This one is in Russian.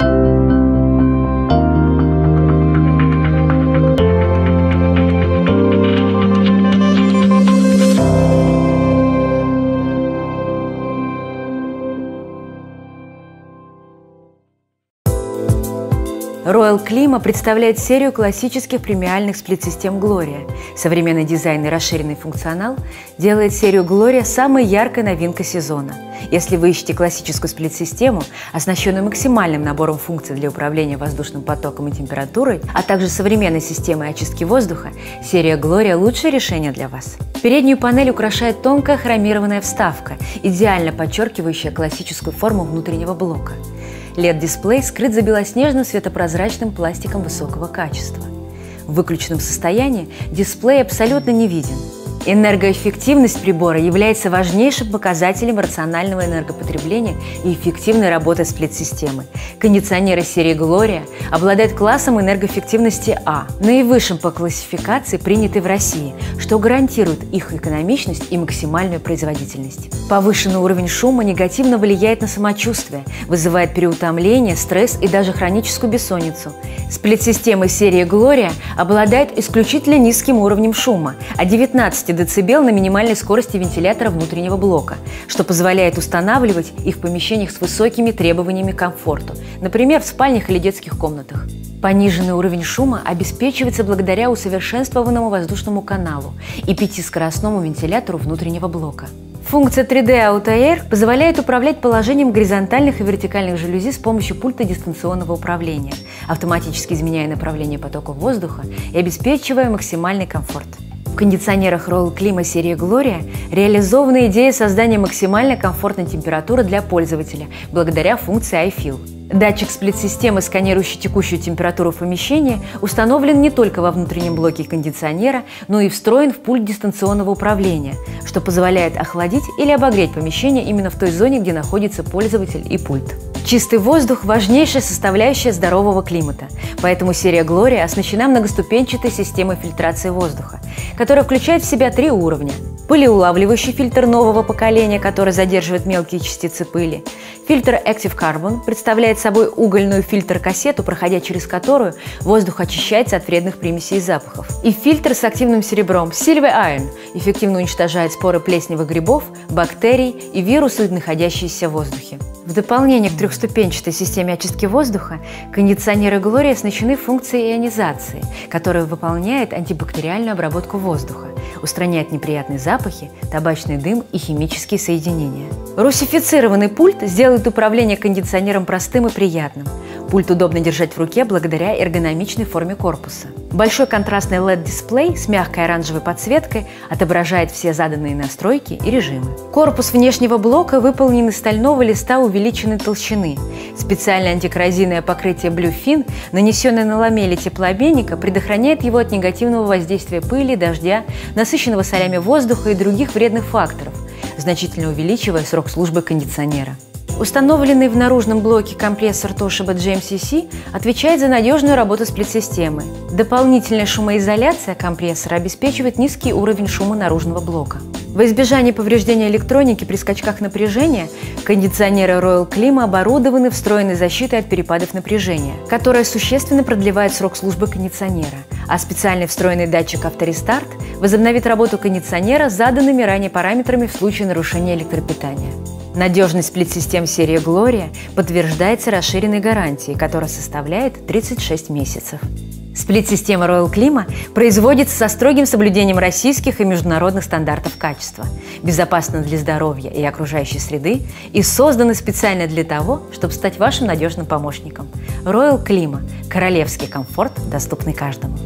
you Royal Klima представляет серию классических премиальных сплит-систем Gloria. Современный дизайн и расширенный функционал делает серию Gloria самой яркой новинкой сезона. Если вы ищете классическую сплит-систему, оснащенную максимальным набором функций для управления воздушным потоком и температурой, а также современной системой очистки воздуха, серия Gloria – лучшее решение для вас. Переднюю панель украшает тонкая хромированная вставка, идеально подчеркивающая классическую форму внутреннего блока. LED-дисплей скрыт за белоснежным светопрозрачным пластиком высокого качества. В выключенном состоянии дисплей абсолютно не виден – Энергоэффективность прибора является важнейшим показателем рационального энергопотребления и эффективной работы сплит-системы. Кондиционеры серии Gloria обладают классом энергоэффективности А, наивысшим по классификации, принятой в России, что гарантирует их экономичность и максимальную производительность. Повышенный уровень шума негативно влияет на самочувствие, вызывает переутомление, стресс и даже хроническую бессонницу. Сплит-система серии Gloria обладает исключительно низким уровнем шума, а 19 дБ на минимальной скорости вентилятора внутреннего блока, что позволяет устанавливать их в помещениях с высокими требованиями к комфорту, например, в спальнях или детских комнатах. Пониженный уровень шума обеспечивается благодаря усовершенствованному воздушному каналу и пятискоростному вентилятору внутреннего блока. Функция 3D Auto Air позволяет управлять положением горизонтальных и вертикальных жалюзи с помощью пульта дистанционного управления, автоматически изменяя направление потока воздуха и обеспечивая максимальный комфорт. В кондиционерах Royal Klima серии Gloria реализована идея создания максимально комфортной температуры для пользователя благодаря функции iFeel. Датчик сплит-системы, сканирующий текущую температуру помещения, установлен не только во внутреннем блоке кондиционера, но и встроен в пульт дистанционного управления, что позволяет охладить или обогреть помещение именно в той зоне, где находится пользователь и пульт. Чистый воздух – важнейшая составляющая здорового климата, поэтому серия Gloria оснащена многоступенчатой системой фильтрации воздуха, которая включает в себя три уровня – пылеулавливающий фильтр нового поколения, который задерживает мелкие частицы пыли, фильтр Active Carbon представляет собой угольную фильтр-кассету, проходя через которую воздух очищается от вредных примесей и запахов, и фильтр с активным серебром Silver Iron эффективно уничтожает споры плесневых грибов, бактерий и вирусы, находящиеся в воздухе. В дополнение к трехступенчатой системе очистки воздуха, кондиционеры Gloria оснащены функцией ионизации, которая выполняет антибактериальную обработку воздуха, устраняет неприятные запахи, табачный дым и химические соединения. Русифицированный пульт сделает управление кондиционером простым и приятным. Пульт удобно держать в руке благодаря эргономичной форме корпуса. Большой контрастный LED-дисплей с мягкой оранжевой подсветкой отображает все заданные настройки и режимы. Корпус внешнего блока выполнен из стального листа увеличенной толщины. Специальное антикоррозийное покрытие Bluefin, нанесенное на ламели теплообменника, предохраняет его от негативного воздействия пыли, дождя, насыщенного солями воздуха и других вредных факторов, значительно увеличивая срок службы кондиционера. Установленный в наружном блоке компрессор Toshiba GMCC отвечает за надежную работу сплит-системы. Дополнительная шумоизоляция компрессора обеспечивает низкий уровень шума наружного блока. Во избежание повреждения электроники при скачках напряжения кондиционеры Royal Klima оборудованы встроенной защитой от перепадов напряжения, которая существенно продлевает срок службы кондиционера, а специальный встроенный датчик авторестарт возобновит работу кондиционера заданными ранее параметрами в случае нарушения электропитания. Надежность сплит-систем серии Gloria подтверждается расширенной гарантией, которая составляет 36 месяцев. Сплит-система Royal Klima производится со строгим соблюдением российских и международных стандартов качества, безопасна для здоровья и окружающей среды и создана специально для того, чтобы стать вашим надежным помощником. Royal Klima – королевский комфорт, доступный каждому.